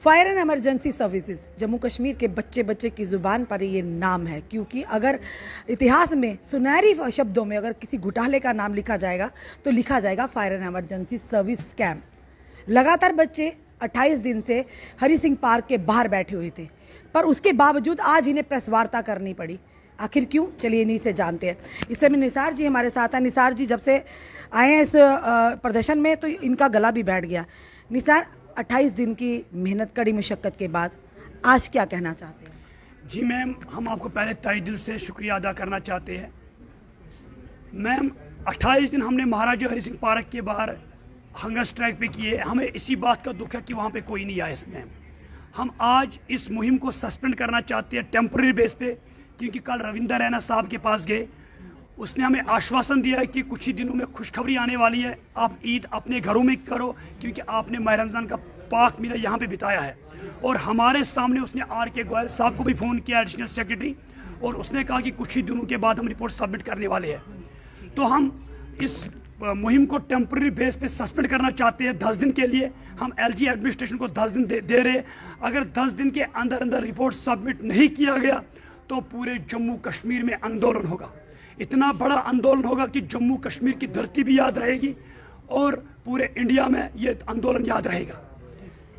Fire and emergency services Jammu Kashmir के बच्चे बच्चे की ज़ुबान पर ये नाम है, क्योंकि अगर इतिहास में, सुनहरी शब्दों में अगर किसी घोटाले का नाम लिखा जाएगा तो लिखा जाएगा fire and emergency service scam लगातार बच्चे 28 दिन से हरी सिंह पार्क के बाहर बैठे हुए थे, पर उसके बावजूद आज इन्हें प्रेस वार्ता करनी पड़ी। आखिर क्यों? चलिए इन्हीं से जानते हैं। इस समय निसार जी हमारे साथ हैं। निसार जी, जब से आए हैं इस प्रदर्शन में तो इनका गला भी बैठ गया। निसार 28 दिन की मेहनत, कड़ी मशक्क़त के बाद आज क्या कहना चाहते हैं? जी मैम, हम आपको पहले तय दिल से शुक्रिया अदा करना चाहते हैं। मैम 28 दिन हमने महाराजा हरि सिंह पार्क के बाहर हंगर स्ट्राइक पे किए। हमें इसी बात का दुख है कि वहाँ पे कोई नहीं आया इसमें हम आज इस मुहिम को सस्पेंड करना चाहते हैं टेम्प्रेरी बेस पे, क्योंकि कल रविंदर रैना साहब के पास गए। उसने हमें आश्वासन दिया है कि कुछ ही दिनों में खुशखबरी आने वाली है। आप ईद अपने घरों में करो क्योंकि आपने माह रमज़ान का पाक मेरा यहाँ पे बिताया है। और हमारे सामने उसने आर के गोयल साहब को भी फ़ोन किया एडिशनल सेक्रेटरी और उसने कहा कि कुछ ही दिनों के बाद हम रिपोर्ट सबमिट करने वाले हैं। तो हम इस मुहिम को टेम्प्रेरी बेस पे सस्पेंड करना चाहते हैं दस दिन के लिए। हम एलजी एडमिनिस्ट्रेशन को दस दिन दे, दे रहे अगर दस दिन के अंदर अंदर रिपोर्ट सबमिट नहीं किया गया तो पूरे जम्मू कश्मीर में आंदोलन होगा। इतना बड़ा आंदोलन होगा कि जम्मू कश्मीर की धरती भी याद रहेगी और पूरे इंडिया में ये आंदोलन याद रहेगा।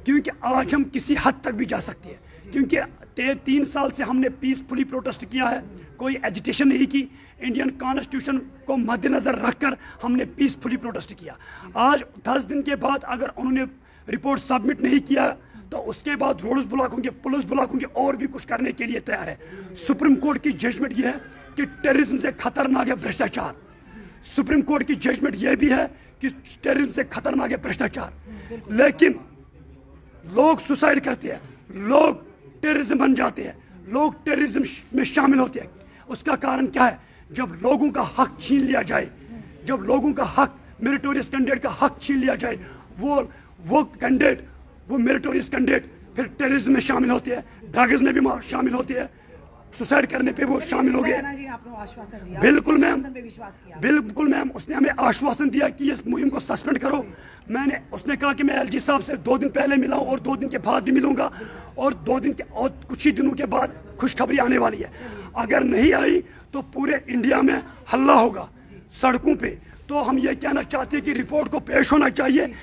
क्योंकि आज हम किसी हद तक भी जा सकते हैं। क्योंकि तीन साल से हमने पीसफुली प्रोटेस्ट किया है, कोई एजिटेशन नहीं की। इंडियन कॉन्स्टिट्यूशन को मद्देनज़र रखकर हमने पीसफुली प्रोटेस्ट किया। आज दस दिन के बाद अगर उन्होंने रिपोर्ट सबमिट नहीं किया तो उसके बाद रोड्स ब्लॉक होंगे, पुलिस ब्लॉक होंगे और भी कुछ करने के लिए तैयार है। सुप्रीम कोर्ट की जजमेंट यह है कि टेररिज्म से खतरनाक है भ्रष्टाचार। सुप्रीम कोर्ट की जजमेंट यह भी है कि टेररिज्म से खतरनाक है भ्रष्टाचार। लेकिन लोग सुसाइड करते हैं, लोग टेररिज्म बन जाते हैं, लोग टेररिज्म में शामिल होते हैं। उसका कारण क्या है? जब लोगों का हक छीन लिया जाए, जब लोगों का हक मेरिटोरियस कैंडिडेट का हक छीन लिया जाए, वो वो कैंडिडेट वो मेरिटोरियस कैंडिडेट फिर टेररिज्म में शामिल होते हैं ड्रग्स में भी शामिल होते हैं सुसाइड करने पे वो शामिल हो गए। बिल्कुल मैम। बिल्कुल मैम। उसने हमें आश्वासन दिया कि इस मुहिम को सस्पेंड करो। मैंने उसने कहा कि मैं एलजी साहब से दो दिन पहले मिला हूँ और दो दिन के बाद भी मिलूँगा और दो दिन के और कुछ ही दिनों के बाद खुशखबरी आने वाली है। अगर नहीं आई तो पूरे इंडिया में हल्ला होगा सड़कों पर तो हम ये कहना चाहते हैं कि रिपोर्ट को पेश होना चाहिए।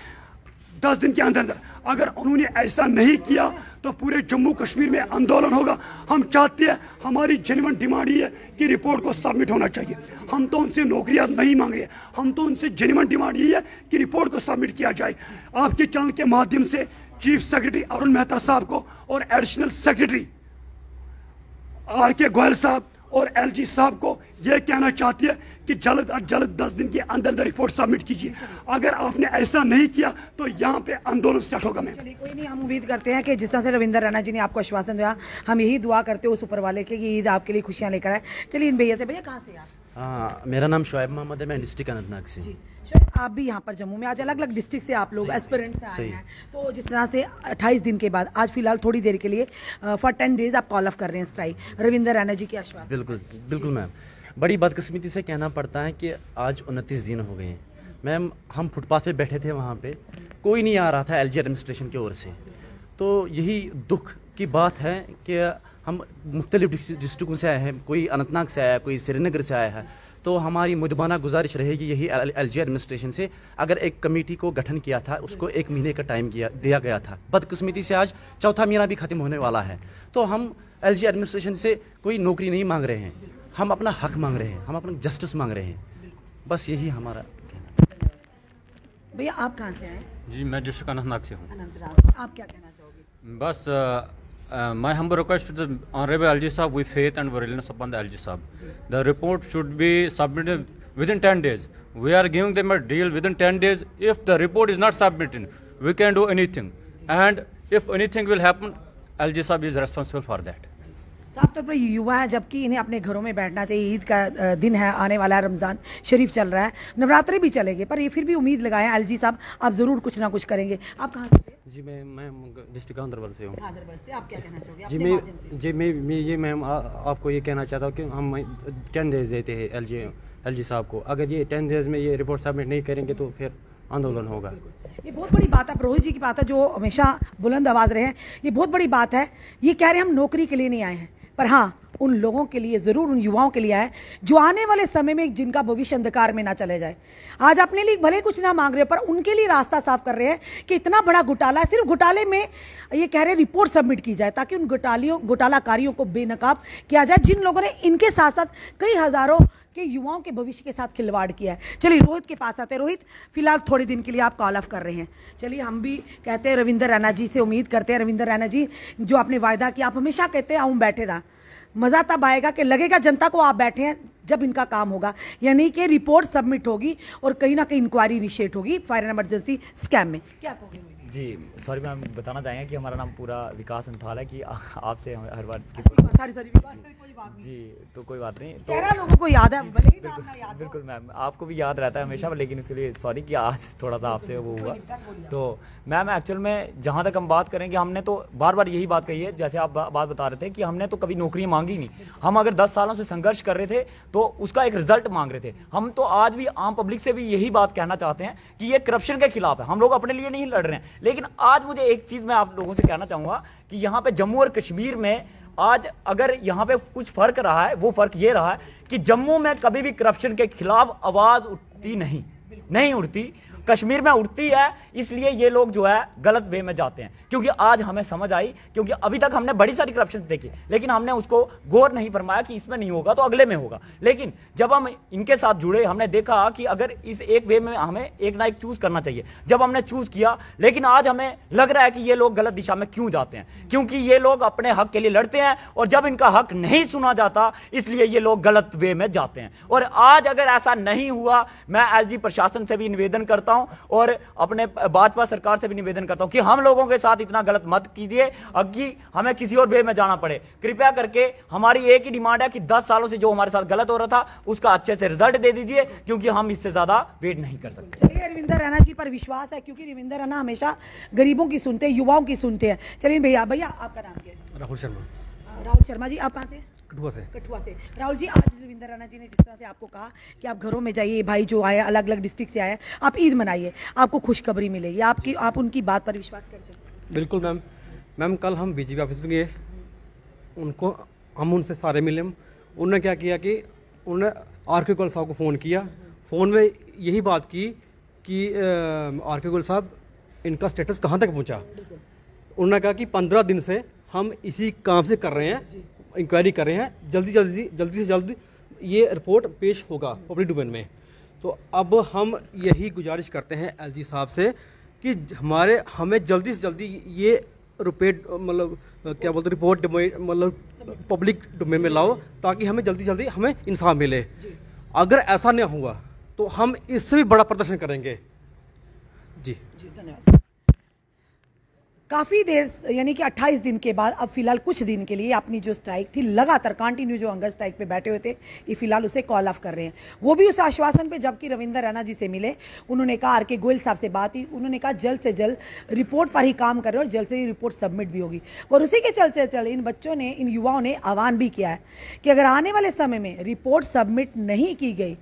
दस दिन के अंदर अंदर। अगर उन्होंने ऐसा नहीं किया तो पूरे जम्मू कश्मीर में आंदोलन होगा। हम चाहते हैं, हमारी जेनवन डिमांड ये है कि रिपोर्ट को सबमिट होना चाहिए। हम तो उनसे नौकरियाँ नहीं मांग रहे। हम तो उनसे जेनवन डिमांड ये है कि रिपोर्ट को सबमिट किया जाए। आपके चैनल के माध्यम से चीफ सेक्रेटरी अरुण मेहता साहब को और एडिशनल सेक्रेटरी आर के गोयल साहब और एल जी साहब को यह कहना चाहती है कि जल्द अज जल्द दस दिन के अंदर अंदर रिपोर्ट सबमिट कीजिए। अगर आपने ऐसा नहीं किया तो यहाँ पे आंदोलन स्टार्ट होगा मैं कोई नहीं हम उम्मीद करते हैं कि जिस तरह से रविंदर राणा जी ने आपको आश्वासन दिया हम यही दुआ करते हो उस ऊपर वाले के ईद आपके लिए खुशियाँ लेकर आए। चलिए इन भैया से भैया कहाँ से आप? हाँ मेरा नाम शोएब मोहम्मद है मैं डिस्ट्रिक्ट अनंतनाग से आप भी यहाँ पर जम्मू में आज अलग अलग डिस्ट्रिक्ट से आप लोग एस्पिरेंट से आए हैं। तो जिस तरह से 28 दिन के बाद आज फ़िलहाल थोड़ी देर के लिए फॉर टेन डेज़ आप कॉल ऑफ़ कर रहे हैं स्ट्राइक रविंदर राणा जी के आश्वासन। बिल्कुल बिल्कुल मैम। बड़ी बदकस्मती से कहना पड़ता है कि आज उनतीस दिन हो गए हैं। मैम हम फुटपाथ पे बैठे थे वहाँ पे कोई नहीं आ रहा था एलजी एडमिनिस्ट्रेशन की ओर से। तो यही दुख की बात है कि हम मुख्तलिफ़ डिस्ट्रिक्टों से आए हैं कोई अनंतनाग से आया है कोई श्रीनगर से आया है। तो हमारी मुदबाना गुजारिश रहेगी यही एल जी एडमिनिस्ट्रेशन से। अगर एक कमेटी को गठन किया था उसको एक महीने का टाइम किया दिया गया था। बदकस्मती से आज चौथा महीना भी ख़त्म होने वाला है। तो हम एल जी एडमिनिस्ट्रेशन से कोई नौकरी नहीं मांग रहे हैं। हम अपना हक मांग रहे हैं। हम अपना जस्टिस मांग रहे हैं। बस यही हमारा कहना भैया आप कहाँ से आए? जी मैं डिस्ट्रिक्ट अनंतनाग से हूँ। आप क्या कहना चाहोगे? बस Uh, my humble request to the Honorable LG Saab, we faith and reliance upon the LG Saab. The report should be submitted within 10 days. We are giving them a deal within 10 days. If the report is not submitted, we can do anything. And if anything will happen, LG Saab is responsible for that. साफ़ तौर पर युवा है जबकि इन्हें अपने घरों में बैठना चाहिए ईद का दिन है आने वाला है रमज़ान शरीफ चल रहा है नवरात्रि भी चलेंगे पर ये फिर भी उम्मीद लगाए एल साहब आप ज़रूर कुछ ना कुछ करेंगे आप कहाँ जी मैं मैं डिस्ट्रिक्ट गांधरबल से हूँ। आप क्या कहना चाहोगे? जी मैं जी मैं मैं ये मैम आपको ये कहना चाहता हूँ कि हम टेन डेज़ देते हैं एल जी एल जी साहब को। अगर ये टेन डेज़ में ये रिपोर्ट सबमिट नहीं करेंगे तो फिर आंदोलन होगा। ये बहुत बड़ी बात है रोहित जी की बात है जो हमेशा बुलंद आवाज़ रहे हैं। ये बहुत बड़ी बात है। ये कह रहे हैं हम नौकरी के लिए नहीं आए हैं। पर हाँ उन लोगों के लिए, ज़रूर उन युवाओं के लिए आए, जो आने वाले समय में जिनका भविष्य अंधकार में ना चले जाए। आज अपने लिए भले कुछ ना मांग रहे पर उनके लिए रास्ता साफ़ कर रहे हैं कि इतना बड़ा घोटाला है, सिर्फ़ घोटाले में ये कह रहे रिपोर्ट सबमिट की जाए, ताकि उन घोटालियों, घोटालाकारियों को बेनकाब किया जाए, जिन लोगों ने इनके साथ साथ कई हज़ारों के युवाओं के भविष्य के साथ खिलवाड़ किया है। चलिए, रोहित के पास आते हैं। रोहित, फ़िलहाल थोड़े दिन के लिए आप कॉल ऑफ़ कर रहे हैं। चलिए, हम भी कहते हैं, रविंदर रैना जी से उम्मीद करते हैं। रविंदर रैना जी, जो आपने वायदा किया, आप हमेशा कहते हैं, आऊँ बैठे था मज़ा तब आएगा कि लगेगा जनता को आप बैठे हैं जब इनका काम होगा। यानी कि रिपोर्ट सबमिट होगी और कहीं ना कहीं इंक्वायरी इनिशिएट होगी फायर एंड एमरजेंसी स्कैम में। क्या कहोगे जी सॉरी मैम बताना चाहेंगे कि हमारा नाम पूरा विकास अंथाल है कि आपसे हम हर बार सारी सारी कोई बात नहीं। जी तो कोई बात नहीं तो चेहरा लोगों को याद है ही याद बिल्कुल मैम आपको भी याद रहता है हमेशा लेकिन इसके लिए सॉरी कि आज थोड़ा सा आपसे वो हुआ। तो मैम एक्चुअल में जहाँ तक हम बात करें कि हमने तो बार बार यही बात कही है जैसे आप बात बता रहे थे कि हमने तो कभी नौकरी मांगी नहीं। हम अगर दस सालों से संघर्ष कर रहे थे तो उसका एक रिज़ल्ट मांग रहे थे। हम तो आज भी आम पब्लिक से भी यही बात कहना चाहते हैं कि ये करप्शन के खिलाफ है। हम लोग अपने लिए नहीं लड़ रहे हैं। लेकिन आज मुझे एक चीज़ मैं आप लोगों से कहना चाहूँगा कि यहाँ पे जम्मू और कश्मीर में आज अगर यहाँ पे कुछ फ़र्क रहा है, वो फ़र्क ये रहा है कि जम्मू में कभी भी करप्शन के खिलाफ आवाज़ उठती नहीं। नहीं उठती। कश्मीर में उठती है, इसलिए ये लोग जो है गलत वे में जाते हैं। क्योंकि आज हमें समझ आई, क्योंकि अभी तक हमने बड़ी सारी करप्शन देखी, लेकिन हमने उसको गौर नहीं फरमाया कि इसमें नहीं होगा तो अगले में होगा। लेकिन जब हम इनके साथ जुड़े, हमने देखा कि अगर इस एक वे में हमें एक ना एक चूज़ करना चाहिए। जब हमने चूज़ किया, लेकिन आज हमें लग रहा है कि ये लोग गलत दिशा में क्यों जाते हैं? क्योंकि ये लोग अपने हक के लिए लड़ते हैं और जब इनका हक नहीं सुना जाता, इसलिए ये लोग गलत वे में जाते हैं। और आज अगर ऐसा नहीं हुआ, मैं एलजी प्रशासन से भी निवेदन करता हूँ और अपने भाजपा सरकार से भी निवेदन करता हूँ कि हम लोगों के साथ इतना गलत मत कीजिए। अग्गी हमें किसी और वे में जाना पड़े। कृपया करके हमारी एक ही डिमांड है कि 10 सालों से जो हमारे साथ गलत हो रहा था उसका अच्छे से रिज़ल्ट दे दीजिए क्योंकि हम इससे ज़्यादा वेट नहीं कर सकते। चलिए रविंदर रैना जी पर विश्वास है क्योंकि रविंदर रैना हमेशा गरीबों की सुनते हैं युवाओं की सुनते हैं। चलिए भैया भैया आपका नाम क्या है? राहुल शर्मा। राहुल शर्मा जी आप कहाँ से कठुआ से। कठुआ से। राहुल जी आज रविंदर राणा जी ने जिस तरह से आपको कहा कि आप घरों में जाइए भाई जो आए अलग अलग डिस्ट्रिक्ट से आए आप ईद मनाइए आपको खुशखबरी मिलेगी आपकी आप उनकी बात पर विश्वास करते हैं। बिल्कुल मैम। मैम कल हम बीजेपी ऑफ़िस में गए। उनको हम उनसे सारे मिले। उन्होंने क्या किया कि उन्होंने आर के साहब को फ़ोन किया। फ़ोन में यही बात की कि आर के साहब इनका स्टेटस कहाँ तक पहुँचा? उन्होंने कहा कि पंद्रह दिन से हम इसी काम से कर रहे हैं। इंक्वायरी कर रहे हैं। जल्दी जल्दी जल्दी से जल्द ये रिपोर्ट पेश होगा पब्लिक डोमेन में। तो अब हम यही गुजारिश करते हैं एलजी साहब से कि हमारे हमें जल्दी से जल्दी ये रुपये मतलब क्या बोलते रिपोर्ट मतलब पब्लिक डोमेन में लाओ ताकि हमें जल्दी जल्दी हमें इंसाफ मिले। अगर ऐसा नहीं हुआ तो हम इससे भी बड़ा प्रदर्शन करेंगे। जी। काफ़ी देर यानी कि 28 दिन के बाद, अब फ़िलहाल कुछ दिन के लिए अपनी जो स्ट्राइक थी, लगातार कंटिन्यू जो हंगर स्ट्राइक पे बैठे हुए थे, ये फ़िलहाल उसे कॉल ऑफ़ कर रहे हैं। वो भी उस आश्वासन पे, जबकि रविंदर रैना जी से मिले, उन्होंने कहा, आर के गोयल साहब से बात हुई, उन्होंने कहा, जल्द से जल्द रिपोर्ट पर ही काम कर और जल्द से ही रिपोर्ट सबमिट भी होगी। और उसी के चलते, चले, इन बच्चों ने, इन युवाओं ने आह्वान भी किया है कि अगर आने वाले समय में रिपोर्ट सबमिट नहीं की गई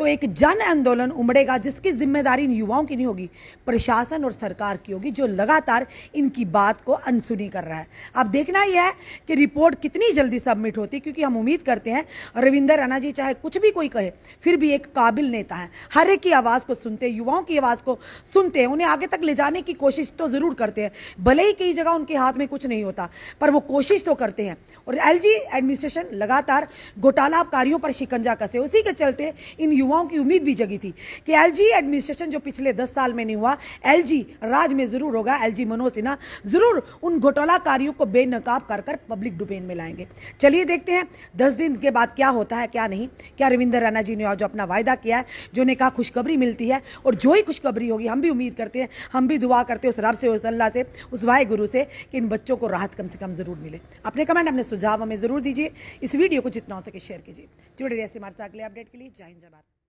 तो एक जन आंदोलन उमड़ेगा, जिसकी ज़िम्मेदारी इन युवाओं की नहीं होगी, प्रशासन और सरकार की होगी, जो लगातार इनकी बात को अनसुनी कर रहा है। अब देखना यह है कि रिपोर्ट कितनी जल्दी सबमिट होती है, क्योंकि हम उम्मीद करते हैं, रविंदर राणा जी चाहे कुछ भी कोई कहे, फिर भी एक काबिल नेता है। हर एक की आवाज़ को सुनते युवाओं की आवाज़ को सुनते हैं, उन्हें आगे तक ले जाने की कोशिश तो ज़रूर करते हैं। भले ही कई जगह उनके हाथ में कुछ नहीं होता, पर वो कोशिश तो करते हैं। और एलजी एडमिनिस्ट्रेशन लगातार घोटाला घोटालाकारियों पर शिकंजा कसे, उसी के चलते इन युवाओं की उम्मीद भी जगी थी कि एलजी एडमिनिस्ट्रेशन जो पिछले दस साल में नहीं हुआ एलजी राज में ज़रूर होगा। एलजी मनोज सिन्हा ज़रूर उन घोटालाकारियों को बेनकाब कर कर पब्लिक डोमेन में लाएँगे। चलिए देखते हैं दस दिन के बाद क्या होता है, क्या नहीं। क्या रविंदर राणा जी ने जो अपना वायदा किया है, जो ने कहा खुशखबरी मिलती है और जो ही खुशखबरी होगी, हम भी उम्मीद करते हैं, हम भी दुआ करते हैं उस रब से, उस अल्लाह से, उस वाहे गुरु से कि इन बच्चों को राहत कम से कम ज़रूर मिले। अपने कमेंट अपने सुझाव हमें ज़रूर दीजिए। इस वीडियो को जितना हो सके शेयर कीजिए। जुड़े रहिए हमारे साथ अगले अपडेट के लिए। जय हिंद, जय भारत।